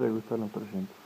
le gustan los trescientos.